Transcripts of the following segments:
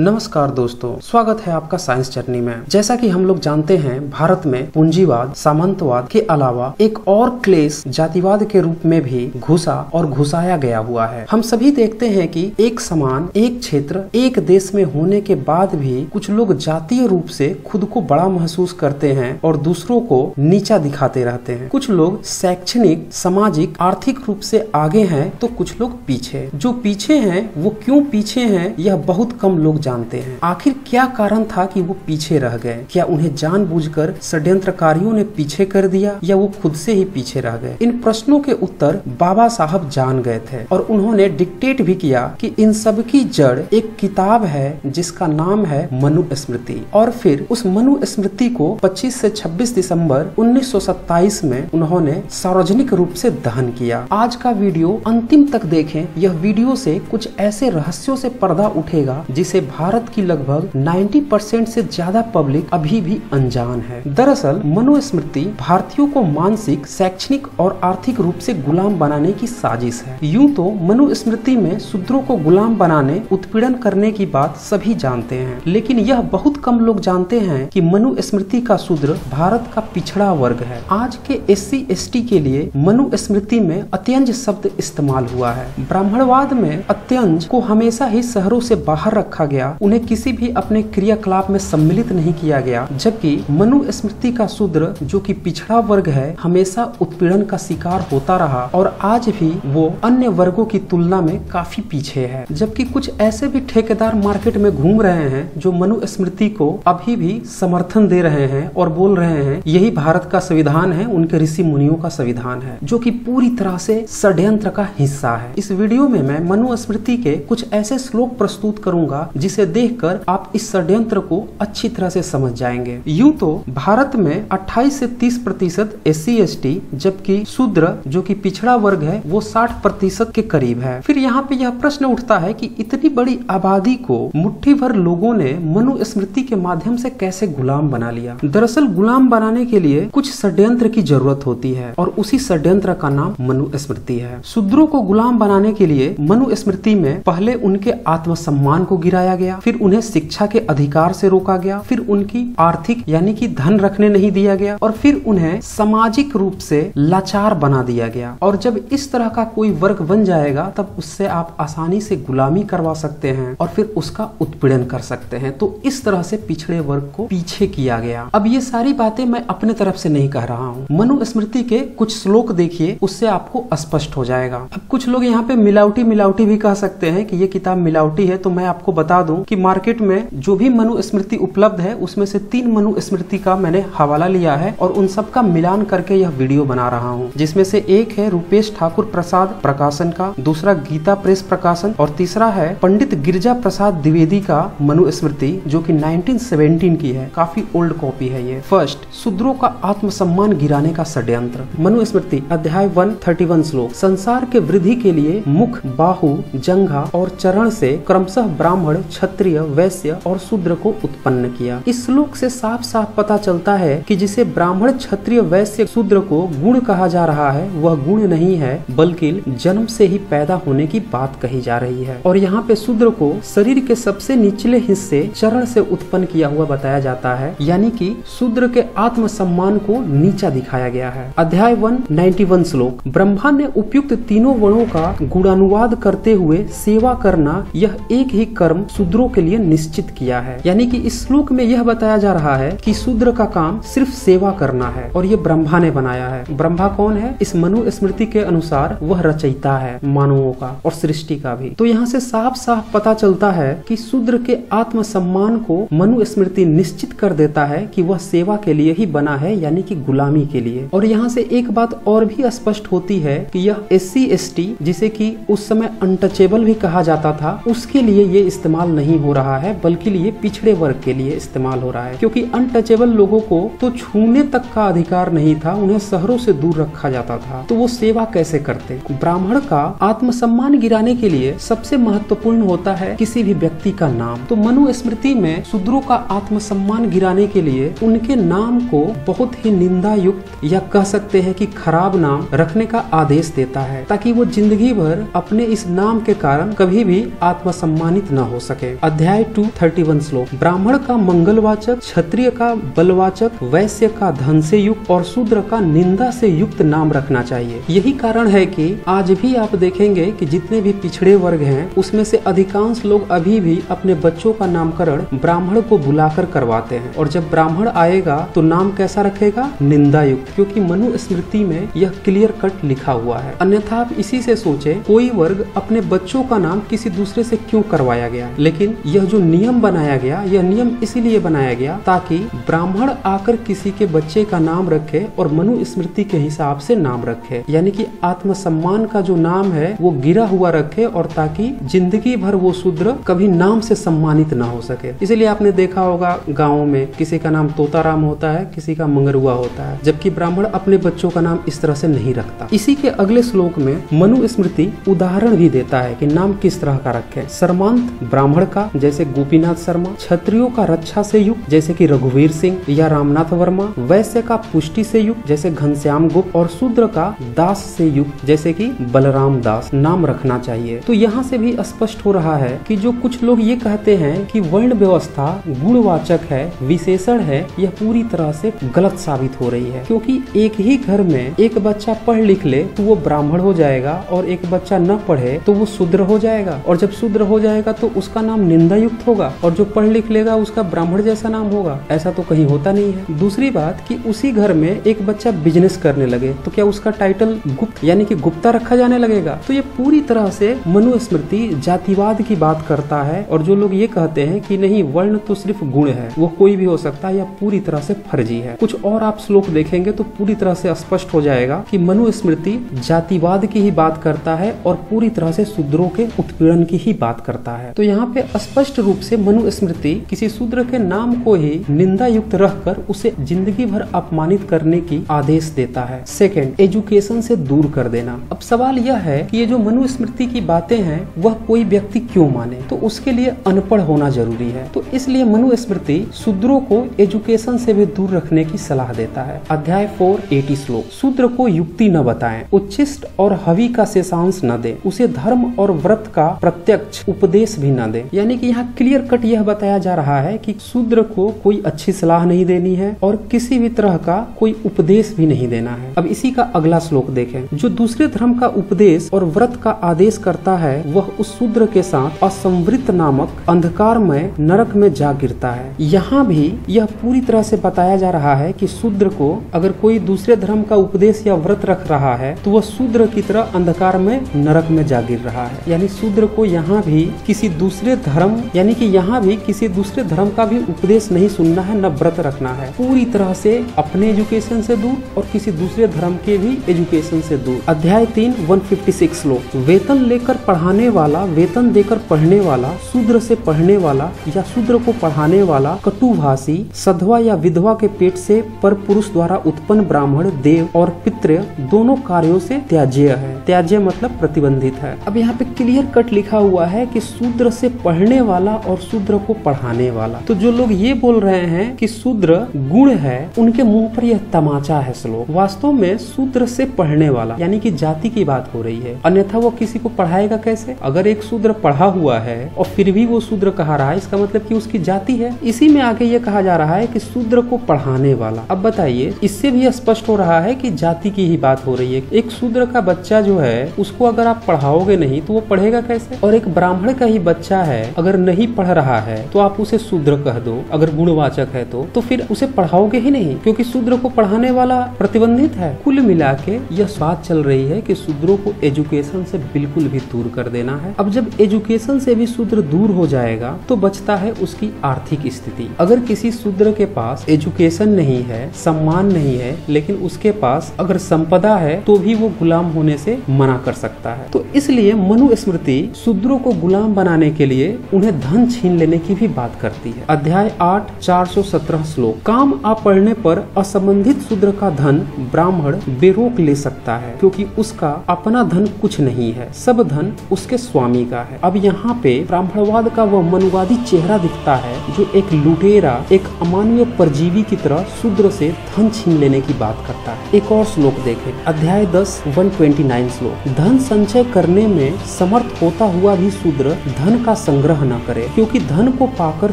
नमस्कार दोस्तों, स्वागत है आपका साइंस जर्नी में। जैसा कि हम लोग जानते हैं, भारत में पूंजीवाद, सामंतवाद के अलावा एक और क्लेश जातिवाद के रूप में भी घुसा और घुसाया गया हुआ है। हम सभी देखते हैं कि एक समान, एक क्षेत्र, एक देश में होने के बाद भी कुछ लोग जातीय रूप से खुद को बड़ा महसूस करते हैं और दूसरों को नीचा दिखाते रहते हैं। कुछ लोग शैक्षणिक, सामाजिक, आर्थिक रूप से आगे हैं तो कुछ लोग पीछे। जो पीछे हैं, वो क्यों पीछे हैं, यह बहुत कम लोग जानते हैं। आखिर क्या कारण था कि वो पीछे रह गए? क्या उन्हें जानबूझकर षड्यंत्रकारियों ने पीछे कर दिया या वो खुद से ही पीछे रह गए? इन प्रश्नों के उत्तर बाबा साहब जान गए थे और उन्होंने डिक्टेट भी किया कि इन सब की जड़ एक किताब है जिसका नाम है मनु स्मृति और फिर उस मनु स्मृति को 25 से 26 दिसंबर 1927 में उन्होंने सार्वजनिक रूप से दहन किया। आज का वीडियो अंतिम तक देखें। यह वीडियो से कुछ ऐसे रहस्यों से पर्दा उठेगा जिसे भारत की लगभग 90 परसेंट से ज़्यादा पब्लिक अभी भी अनजान है। दरअसल, मनुस्मृति भारतीयों को मानसिक, शैक्षणिक और आर्थिक रूप से गुलाम बनाने की साजिश है। यूँ तो मनुस्मृति में शूद्रों को गुलाम बनाने, उत्पीड़न करने की बात सभी जानते हैं। लेकिन यह बहुत कम लोग जानते हैं कि मनुस्मृति का शूद्र भारत का पिछड़ा वर्ग है। आज के एस सी के लिए मनुस्मृति में अत्यंज शब्द इस्तेमाल हुआ है। ब्राह्मणवाद में अत्यंज को हमेशा ही शहरों से बाहर रखा गया उन्हें किसी भी अपने क्रियाकलाप में सम्मिलित नहीं किया गया, जबकि मनु स्मृति का शूद्र, जो कि पिछड़ा वर्ग है, हमेशा उत्पीड़न का शिकार होता रहा और आज भी वो अन्य वर्गों की तुलना में काफ़ी पीछे है। जबकि कुछ ऐसे भी ठेकेदार मार्केट में घूम रहे हैं, जो मनु स्मृति को अभी भी समर्थन दे रहे हैं और बोल रहे हैं, यही भारत का संविधान है, उनके ऋषि मुनियों का संविधान है, जो कि पूरी तरह से षड्यंत्र का हिस्सा है। इस वीडियो में मैं मनु स्मृति के कुछ ऐसे श्लोक प्रस्तुत करूँगा, जिसे देखकर आप इस षड्यंत्र को अच्छी तरह से समझ जाएँगे। यूँ तो भारत में 28 से 30 प्रतिशत एस सी जबकि शूद्र, जो कि पिछड़ा वर्ग है, वो 60 प्रतिशत के करीब है। फिर यहाँ पे यह प्रश्न उठता है कि इतनी बड़ी आबादी को मुट्ठी भर लोगों ने मनु स्मृति के माध्यम से कैसे गुलाम बना लिया? दरअसल गुलाम बनाने के लिए कुछ षड्यंत्र की ज़रूरत होती है, और उसी षड्यंत्र का नाम मनुस्मृति है। शूद्रों को गुलाम बनाने के लिए मनुस्मृति में पहले उनके आत्मसम्मान को गिराया गया। फिर उन्हें शिक्षा के अधिकार से रोका गया। फिर उनकी आर्थिक यानी कि धन रखने नहीं दिया गया और फिर उन्हें सामाजिक रूप से लाचार बना दिया गया। और जब इस तरह का कोई वर्ग बन जाएगा, तब उससे आप आसानी से गुलामी करवा सकते हैं और फिर उसका उत्पीड़न कर सकते हैं। तो इस तरह से पिछड़े वर्ग को पीछे किया गया। अब ये सारी बातें मैं अपने तरफ़ से नहीं कह रहा हूँ। मनुस्मृति के कुछ श्लोक देखिए, उससे आपको स्पष्ट हो जाएगा। अब कुछ लोग यहाँ पे मिलावटी मिलावटी भी कह सकते हैं कि ये किताब मिलावटी है तो मैं आपको बता दूँ कि मार्केट में जो भी मनुस्मृति उपलब्ध है, उसमें से तीन मनु स्मृति का मैंने हवाला लिया है और उन सब का मिलान करके यह वीडियो बना रहा हूँ। जिसमें से एक है रूपेश ठाकुर प्रसाद प्रकाशन का, दूसरा गीता प्रेस प्रकाशन और तीसरा है पंडित गिरजा प्रसाद द्विवेदी का मनुस्मृति, जो की नाइनटीन की है। काफ़ी ओल्ड कॉपी है ये। फ़र्स्ट शूद्रों का आत्मसम्मान गिराने का षड्यंत्र। मनुस्मृति, अध्याय वन, थर्टी वन श्लोक। संसार के वृद्धि के लिए मुख, बाहु, जंघा और चरण से क्रमशः ब्राह्मण क्षत्रिय, वैश्य और शूद्र को उत्पन्न किया। इस श्लोक से साफ़ साफ़ पता चलता है कि जिसे ब्राह्मण, क्षत्रिय, वैश्य, शूद्र को गुण कहा जा रहा है, वह गुण नहीं है, बल्कि जन्म से ही पैदा होने की बात कही जा रही है। और यहाँ पे शूद्र को शरीर के सबसे निचले हिस्से चरण से उत्पन्न किया हुआ बताया जाता है, यानी कि शूद्र के आत्म सम्मान को नीचा दिखाया गया है। अध्याय वन, नाइन्टी वन श्लोक। ब्रह्मा ने उपयुक्त तीनों वर्णों का गुणानुवाद करते हुए सेवा करना, यह एक ही कर्म शूद्रों के लिए निश्चित किया है। यानी कि इस श्लोक में यह बताया जा रहा है कि शूद्र का काम सिर्फ़ सेवा करना है और ये ब्रह्मा ने बनाया है। ब्रह्मा कौन है? इस मनु स्मृति के अनुसार वह रचयिता है, मानवों का और सृष्टि का भी। तो यहाँ से साफ़ साफ़ पता चलता है कि शूद्र के आत्म सम्मान को मनु स्मृति निश्चित कर देता है कि वह सेवा के लिए ही बना है, यानी कि गुलामी के लिए। और यहाँ से एक बात और भी स्पष्ट होती है कि यह एस सी जिसे कि उस समय अनटचेबल भी कहा जाता था, उसके लिए ये इस्तेमाल नहीं हो रहा है, बल्कि ये पिछड़े वर्ग के लिए इस्तेमाल हो रहा है। क्योंकि अनटचेबल लोगों को तो छूने तक का अधिकार नहीं था, उन्हें शहरों से दूर रखा जाता था। तो वो सेवा कैसे करते? ब्राह्मण का आत्मसम्मान गिराने के लिए सबसे महत्वपूर्ण होता है किसी भी व्यक्ति का नाम। तो मनु स्मृति में शूद्रों का आत्मसम्मान गिराने के लिए उनके नाम को बहुत ही निंदा युक्त या कह सकते हैं कि खराब नाम रखने का आदेश देता है, ताकि वो ज़िंदगी भर अपने इस नाम के कारण कभी भी आत्मसम्मानित न हो सके। देखें अध्याय टू थर्टी वन श्लोक। ब्राह्मण का मंगलवाचक, क्षत्रिय का बलवाचक, वैश्य का धन से युक्त और शूद्र का निंदा से युक्त नाम रखना चाहिए। यही कारण है कि आज भी आप देखेंगे कि जितने भी पिछड़े वर्ग हैं, उसमें से अधिकांश लोग अभी भी अपने बच्चों का नामकरण ब्राह्मण को बुलाकर करवाते हैं। और जब ब्राह्मण आएगा तो नाम कैसा रखेगा? निंदा युक्त क्योंकि मनु स्मृति में यह क्लियर कट लिखा हुआ है। अन्यथा आप इसी से सोचे, कोई वर्ग अपने बच्चों का नाम किसी दूसरे से क्यों करवाया गया? लेकिन यह जो नियम बनाया गया, यह नियम इसीलिए बनाया गया ताकि ब्राह्मण आकर किसी के बच्चे का नाम रखे और मनु स्मृति के हिसाब से नाम रखे। यानी कि आत्मसम्मान का जो नाम है, वो गिरा हुआ रखे और ताकि ज़िंदगी भर वो शूद्र कभी नाम से सम्मानित ना हो सके। इसलिए आपने देखा होगा, गाँव में किसी का नाम तोताराम होता है, किसी का मंगरुआ होता है, जबकि ब्राह्मण अपने बच्चों का नाम इस तरह से नहीं रखता। इसी के अगले श्लोक में मनु स्मृति उदाहरण भी देता है कि नाम किस तरह का रखे। सर्मांत ब्राह्मण का, जैसे गोपीनाथ शर्मा, क्षत्रियो का रक्षा से युक्त, जैसे कि रघुवीर सिंह या रामनाथ वर्मा, वैश्य का पुष्टि से युक्त, जैसे घनश्याम गुप्त और शूद्र का दास से युक्त, जैसे कि बलराम दास, नाम रखना चाहिए। तो यहाँ से भी स्पष्ट हो रहा है कि जो कुछ लोग ये कहते हैं कि वर्ण व्यवस्था गुणवाचक है, विशेषण है, यह पूरी तरह से गलत साबित हो रही है। क्योंकि एक ही घर में एक बच्चा पढ़ लिख ले तो वो ब्राह्मण हो जाएगा, और एक बच्चा न पढ़े तो वो शूद्र हो जाएगा। और जब शूद्र हो जाएगा तो उसका नाम निंदा युक्त होगा और जो पढ़ लिख लेगा उसका ब्राह्मण जैसा नाम होगा। ऐसा तो कहीं होता नहीं है। दूसरी बात कि उसी घर में एक बच्चा बिज़नेस करने लगे तो क्या उसका टाइटल गुप्त, यानी कि गुप्ता रखा जाने लगेगा? तो ये पूरी तरह से मनुस्मृति, जातिवाद की बात करता है और जो लोग ये कहते हैं कि नहीं, वर्ण तो सिर्फ़ गुण है, वो कोई भी हो सकता है या पूरी तरह से फर्जी है। कुछ और आप श्लोक देखेंगे तो पूरी तरह से स्पष्ट हो जाएगा कि मनुस्मृति जातिवाद की ही बात करता है और पूरी तरह से शूद्रों के उत्पीड़न की ही बात करता है। तो यहाँ पे स्पष्ट रूप से मनुस्मृति किसी शूद्र के नाम को ही निंदा युक्त रखकर उसे ज़िंदगी भर अपमानित करने की आदेश देता है। सेकंड एजुकेशन से दूर कर देना। अब सवाल यह है कि ये जो मनुस्मृति की बातें हैं, वह कोई व्यक्ति क्यों माने? तो उसके लिए अनपढ़ होना ज़रूरी है। तो इसलिए मनुस्मृति शूद्रों को एजुकेशन से भी दूर रखने की सलाह देता है। अध्याय फोर एटी श्लोक। शूद्र को युक्ति न बताएँ उच्चिष्ट और हवि का शेषांश न दे, उसे धर्म और व्रत का प्रत्यक्ष उपदेश भी न दे। यानी कि यहाँ क्लियर कट यह बताया जा रहा है कि शूद्र को कोई अच्छी सलाह नहीं देनी है और किसी भी तरह का कोई उपदेश भी नहीं देना है। अब इसी का अगला श्लोक देखें। जो दूसरे धर्म का उपदेश और व्रत का आदेश करता है, वह उस शूद्र के साथ असंवृत नामक अंधकार में नरक में जा गिरता है। यहाँ भी यह पूरी तरह से बताया जा रहा है कि शूद्र को अगर कोई दूसरे धर्म का उपदेश या व्रत रख रहा है तो वह शूद्र की तरह अंधकार में नरक में जा गिर रहा है। यानी शूद्र को यहाँ भी किसी दूसरे धर्म, यानी कि यहाँ भी किसी दूसरे धर्म का भी उपदेश नहीं सुनना है, न व्रत रखना है। पूरी तरह से अपने एजुकेशन से दूर और किसी दूसरे धर्म के भी एजुकेशन से दूर। अध्याय तीन 156 श्लोक। वेतन लेकर पढ़ाने वाला, वेतन देकर पढ़ने वाला, शूद्र से पढ़ने वाला या शूद्र को पढ़ाने वाला कटुभाषी, सधवा या विधवा के पेट से पर पुरुष द्वारा उत्पन्न ब्राह्मण, देव और पितृ दोनों कार्यों से त्याज्य है। त्याज्य मतलब प्रतिबंधित है। अब यहाँ पे क्लियर कट लिखा हुआ है कि शूद्र से पढ़ने वाला और शूद्र को पढ़ाने वाला। तो जो लोग ये बोल रहे हैं कि शूद्र गुण है, उनके मुँह पर यह तमाचा है श्लोक। वास्तव में शूद्र से पढ़ने वाला, यानी कि जाति की बात हो रही है। अन्यथा वो किसी को पढ़ाएगा कैसे? अगर एक शूद्र पढ़ा हुआ है, और फिर भी वो शूद्र कहा रहा है, इसका मतलब कि उसकी जाति है। इसी में आगे ये कहा जा रहा है कि शूद्र को पढ़ाने वाला। अब बताइए, इससे भी स्पष्ट हो रहा है कि जाति की ही बात हो रही है। एक शूद्र का बच्चा जो है, उसको अगर आप पढ़ाओगे नहीं तो वो पढ़ेगा कैसे? और एक ब्राह्मण का ही बच्चा है अगर नहीं पढ़ रहा है तो आप उसे शूद्र कह दो। अगर गुणवाचक है तो तो फिर उसे पढ़ाओगे ही नहीं, क्योंकि शूद्र को पढ़ाने वाला प्रतिबंधित है। कुल मिला के यह बात चल रही है कि शूद्रों को एजुकेशन से बिल्कुल भी दूर कर देना है। अब जब एजुकेशन से भी शूद्र दूर हो जाएगा तो बचता है उसकी आर्थिक स्थिति। अगर किसी शूद्र के पास एजुकेशन नहीं है, सम्मान नहीं है, लेकिन उसके पास अगर संपदा है तो भी वो गुलाम होने से मना कर सकता है। तो इसलिए मनु स्मृति शूद्रों को गुलाम बनाने के लिए उन्हें धन छीन लेने की भी बात करती है। अध्याय आठ, चार सौ सत्रह श्लोक। काम आ पढ़ने पर असंबंधित शूद्र का धन ब्राह्मण बेरोक ले सकता है, क्योंकि उसका अपना धन कुछ नहीं है। सब धन उसके स्वामी का है। अब यहाँ पे ब्राह्मणवाद का वह मनुवादी चेहरा दिखता है, जो एक लुटेरा, एक अमानवीय परजीवी की तरह शूद्र से धन छीन लेने की बात करता है। एक और श्लोक देखें। अध्याय दस, वन ट्वेंटी नाइन श्लोक। धन संचय करने में समर्थ होता हुआ भी शूद्र धन का संग्रह न करे, क्योंकि धन को पाकर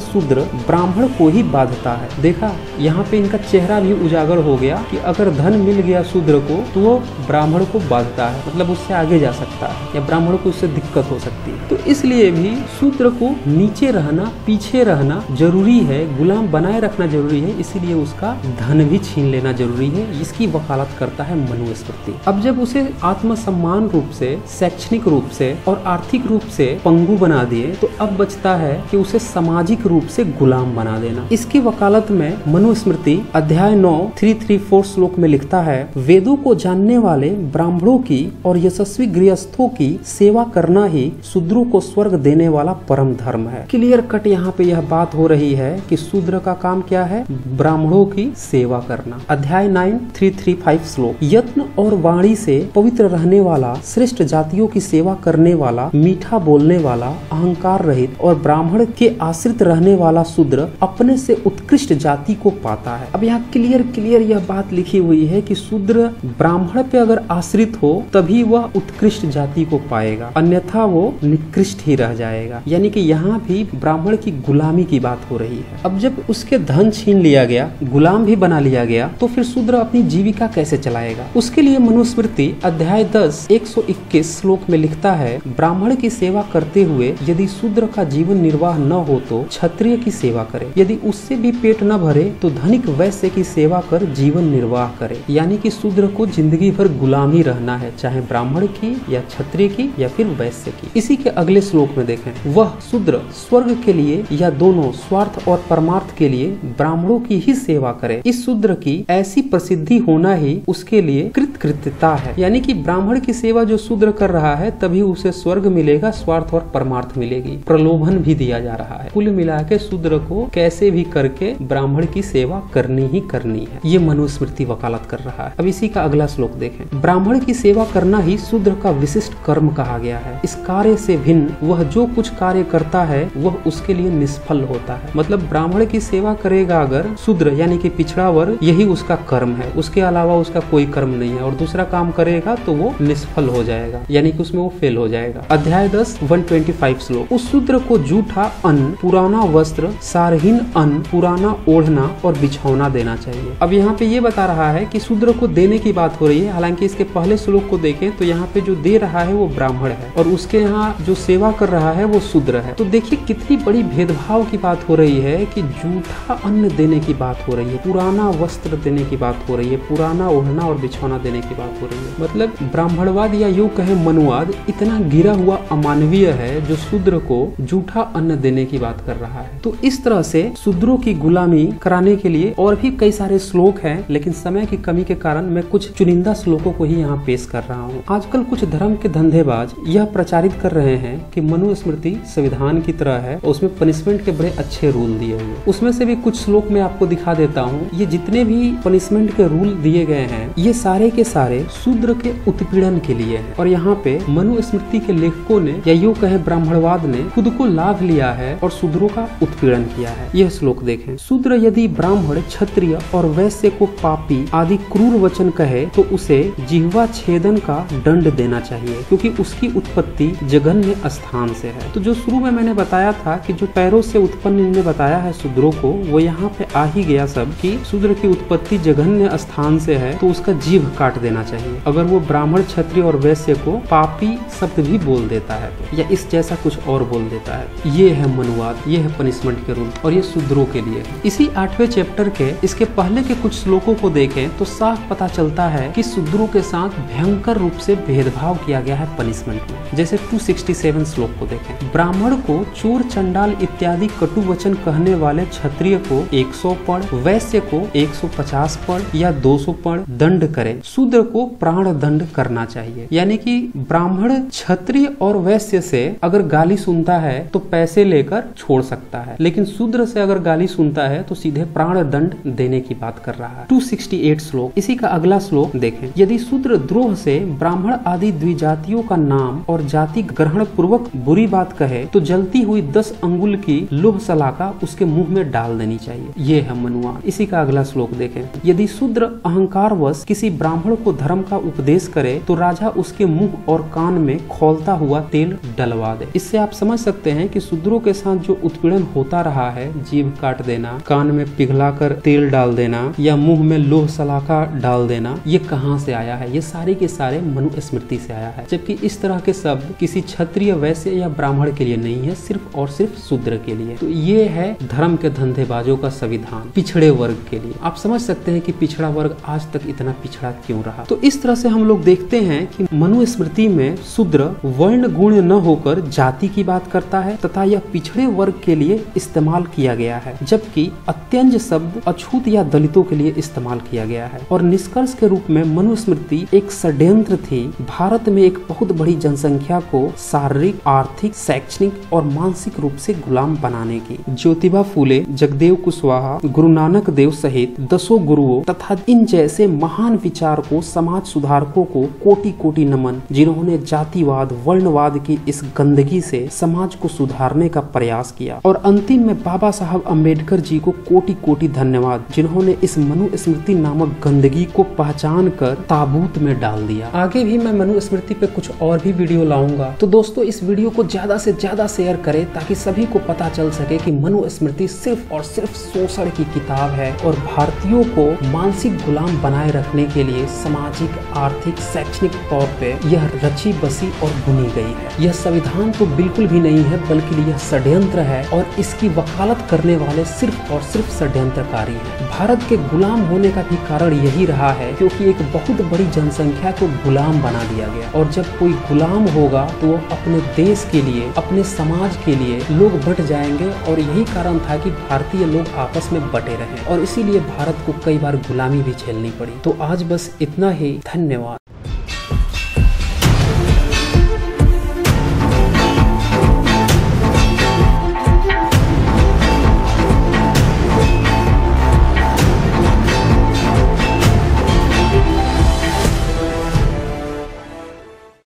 शूद्र ब्राह्मण को ही बाधता है। देखा, यहाँ पे इनका चेहरा भी उजागर हो गया कि अगर धन मिल गया शूद्र को तो वो ब्राह्मण को बाधता है। मतलब उससे आगे जा सकता है, या ब्राह्मण को उससे दिक्कत हो सकती है। तो इसलिए भी शूद्र को नीचे रहना, पीछे रहना ज़रूरी है, गुलाम बनाए रखना ज़रूरी है, इसीलिए उसका धन भी छीन लेना ज़रूरी है। इसकी वकालत करता है मनुस्मृति। अब जब उसे आत्मसम्मान रूप से, शैक्षणिक रूप से और आर्थिक रूप से पंगु बना दिए तो अब बचता है कि उसे सामाजिक रूप से गुलाम बना देना। इसकी वकालत में मनुस्मृति अध्याय नौ थ्री थ्री फोर श्लोक में लिखता है, वेदों को जानने वाले ब्राह्मणों की और यशस्वी गृहस्थों की सेवा करना ही शूद्रों को स्वर्ग देने वाला परम धर्म है। क्लियर कट यहाँ पे यह बात हो रही है कि शूद्र का काम क्या है? ब्राह्मणों की सेवा करना। अध्याय नाइन थ्री थ्री फाइव श्लोक। यत्न और वाणी से पवित्र रहने वाला, श्रेष्ठ जातियों की सेवा करने वाला, मीठा बोलने वाला, अहंकार रहित और ब्राह्मण के आश्रित रहने वाला शूद्र अपने से उत्कृष्ट जाति को पाता है। अब यहाँ क्लियर क्लियर यह बात लिखी हुई है कि शूद्र ब्राह्मण पे अगर आश्रित हो, तभी वह उत्कृष्ट जाति को पाएगा। अन्यथा वो निकृष्ट ही रह जाएगा। यानी कि यहाँ भी ब्राह्मण की गुलामी की बात हो रही है। अब जब उसके धन छीन लिया गया, गुलाम भी बना लिया गया तो फिर शूद्र अपनी जीविका कैसे चलाएगा? उसके लिए मनुस्मृति अध्याय दस, एक श्लोक में लिखता है, ब्राह्मण की सेवा करते हुए यदि शूद्र का जीवन निर्वाह न हो तो क्षत्रिय की सेवा करे। यदि उससे भी पेट न भरे तो धनिक वैश्य की सेवा कर जीवन निर्वाह करे। यानी कि शूद्र को ज़िंदगी भर गुलाम ही रहना है, चाहे ब्राह्मण की या क्षत्रिय की या फिर वैश्य की। इसी के अगले श्लोक में देखें। वह शूद्र स्वर्ग के लिए या दोनों स्वार्थ और परमार्थ के लिए ब्राह्मणों की ही सेवा करे। इस शूद्र की ऐसी प्रसिद्धि होना ही उसके लिए कृतकृत्यता है। यानी कि ब्राह्मण की सेवा जो शूद्र कर रहा है, तभी उसे स्वर्ग मिलेगा, स्वार्थ और परमार्थ मिलेगी। प्रलोभन भी दिया जा रहा है। कुल मिला के शूद्र को कैसे भी करके ब्राह्मण की सेवा करनी ही करनी है। ये मनुस्मृति वकालत कर रहा है। अब इसी का अगला श्लोक देखें। ब्राह्मण की सेवा करना ही शूद्र का विशिष्ट कर्म कहा गया है। इस कार्य से भिन्न वह जो कुछ कार्य करता है, वह उसके लिए निष्फल होता है। मतलब ब्राह्मण की सेवा करेगा अगर शूद्र, यानी कि पिछड़ा वर्ग यही उसका कर्म है। उसके अलावा उसका कोई कर्म नहीं है। और दूसरा काम करेगा तो वो निष्फल हो जाएगा। यानी कि उसमें वो फेल हो जाएगा। अध्याय दस, वन ट्वेंटी फाइव श्लोक। उस शूद्र को जूठा अन्न, पुराना वस्त्र, सारहीन अन्न, पुराना ओढ़ना और बिछौना देना चाहिए। अब यहाँ पे ये बता रहा है कि शूद्र को देने की बात हो रही है। हालाँकि इसके पहले श्लोक को देखें तो यहाँ पे जो दे रहा है वो ब्राह्मण है और उसके यहाँ जो सेवा कर रहा है वो शूद्र है। तो देखिए कितनी बड़ी भेदभाव की बात हो रही है कि जूठा अन्न देने की बात हो रही है, पुराना वस्त्र देने की बात हो रही है, पुराना ओढ़ना और बिछौना देने की बात हो रही है। मतलब ब्राह्मणवाद या यूँ कहे मनुवाद, इतना गिरा हुआ अमानवीय है जो शूद्र को जूठा अन्न देने की बात कर रहा है। तो इस तरह से शूद्रों की गुलामी कराने के लिए और भी कई सारे श्लोक हैं, लेकिन समय की कमी के कारण मैं कुछ चुनिंदा श्लोकों को ही यहाँ पेश कर रहा हूँ। आजकल कुछ धर्म के धंधेबाज यह प्रचारित कर रहे हैं कि मनुस्मृति संविधान की तरह है और उसमें पनिशमेंट के बड़े अच्छे रूल दिए हुए। उसमें से भी कुछ श्लोक मैं आपको दिखा देता हूँ। ये जितने भी पनिशमेंट के रूल दिए गए हैं, ये सारे के सारे शूद्र के उत्पीड़न के लिए है। और यहाँ पे मनुस्मृति के लेखकों ने या यूँ कहे ब्राह्मणवाद ने खुद को लाभ लिया है और शूद्रों का उत्पीड़न किया है। यह श्लोक देखें। शूद्र यदि ब्राह्मण, क्षत्रिय और वैश्य को पापी आदि क्रूर वचन कहे तो उसे जिहवा छेदन का दंड देना चाहिए, क्योंकि उसकी उत्पत्ति जघन्य स्थान से है। तो जो शुरू में मैंने बताया था कि जो पैरों से उत्पन्न इनने बताया है शूद्रों को, वो यहाँ पे आ ही गया सब कि शूद्र की उत्पत्ति जघन्य स्थान से है तो उसका जीव काट देना चाहिए। अगर वो ब्राह्मण, क्षत्रिय और वैश्य को पापी शब्द भी बोल देता है, या इस जैसा कुछ और बोल देता है। ये है मनुवाद, ये है पनिशमेंट के रूल और ये शूद्रों के लिए। इसी आठवें चैप्टर के, इसके पहले के कुछ श्लोकों को देखें तो साफ़ पता चलता है कि शूद्रों के साथ भयंकर रूप से भेदभाव किया गया है पनिशमेंट में। जैसे 267 श्लोक को देखें। ब्राह्मण को चोर, चंडाल इत्यादि कटु वचन कहने वाले क्षत्रिय को 100 पड़ वैश्य को 150 पड़ या 200 पड़ दंड करे। शूद्र को प्राण दंड करना चाहिए। यानी कि ब्राह्मण क्षत्रिय और वैश्य से अगर गाली सुनता है तो पैसे लेकर छोड़ सकता है। लेकिन शूद्र से अगर गाली सुनता है तो सीधे प्राण दंड देने की बात कर रहा है। 268 श्लोक। इसी का अगला श्लोक देखें। यदि शूद्र द्रोह से ब्राह्मण आदि द्विजातियों का नाम और जाति ग्रहण पूर्वक बुरी बात कहे तो जलती हुई दस अंगुल की लोह सलाका उसके मुँह में डाल देनी चाहिए। ये है मनुआ इसी का अगला श्लोक देखें। यदि शूद्र अहंकार किसी ब्राह्मण को धर्म का उपदेश करे तो राजा उसके मुँह और कान में खोलता हुआ तेल डलवा दे। इससे आप समझ सकते हैं कि शूद्रों के साथ जो उत्पीड़न होता रहा है जीव काट देना, कान में पिघलाकर तेल डाल देना, या मुँह में लोह सलाखा डाल देना, ये कहाँ से आया है? ये सारे के सारे मनुस्मृति से आया है। जबकि इस तरह के शब्द किसी क्षत्रिय वैश्य या ब्राह्मण के लिए नहीं है, सिर्फ़ और सिर्फ़ शूद्र के लिए। तो ये है धर्म के धंधेबाजों का संविधान, पिछड़े वर्ग के लिए। आप समझ सकते हैं कि पिछड़ा वर्ग आज तक इतना पिछड़ा क्यों रहा? तो इस तरह से हम लोग देखते हैं कि मनुस्मृति में शूद्र वर्ण गुण न होकर जाति की बात करता है तथा यह पिछड़े वर्ग के लिए इस्तेमाल किया गया है, जबकि अत्यंज शब्द, अछूत या दलितों के लिए इस्तेमाल किया गया है। और निष्कर्ष के रूप में मनुस्मृति एक षड्यंत्र थी। भारत में एक बहुत बड़ी जनसंख्या को शारीरिक, आर्थिक, शैक्षणिक और मानसिक रूप से गुलाम बनाने की। ज्योतिबा फूले, जगदेव कुशवाहा, गुरु नानक देव सहित दसों गुरुओं तथा इन जैसे महान विचारकों समाज सुधारकों को कोटि कोटि नमन, जिन्होंने जातिवाद, वर्णवाद की इस गंदगी से समाज को सुधारने का प्रयास किया और अंतिम में बाबा साहब अंबेडकर जी को कोटि कोटि धन्यवाद, जिन्होंने इस मनु स्मृति नामक गंदगी को पहचान कर ताबूत में डाल दिया। आगे भी मैं मनु स्मृति पे कुछ और भी वीडियो लाऊँगा। तो दोस्तों, इस वीडियो को ज़्यादा से ज़्यादा शेयर करें ताकि सभी को पता चल सके कि मनु स्मृति सिर्फ़ और सिर्फ़ शोषण की किताब है और भारतीयों को मानसिक गुलाम बनाए रखने के लिए सामाजिक, आर्थिक, शैक्षणिक तौर पे यह रची बसी और बुनी गई है। यह संविधान तो बिल्कुल भी नहीं है, बल्कि यह षड्यंत्र है और इसकी वकालत करने वाले सिर्फ़ और सिर्फ़ षड्यंत्रकारी है। भारत के गुलाम होने का भी कारण यही रहा है क्योंकि एक बहुत बड़ी जनसंख्या को गुलाम बना दिया गया। और जब कोई गुलाम होगा तो वो अपने देश के लिए, अपने समाज के लिए लोग बट जाएँगे और यही कारण था कि भारतीय लोग आपस में बटे रहे। और इसीलिए भारत को कई बार गुलामी भी झेलनी पड़ी। तो आज बस इतना ही। धन्यवाद।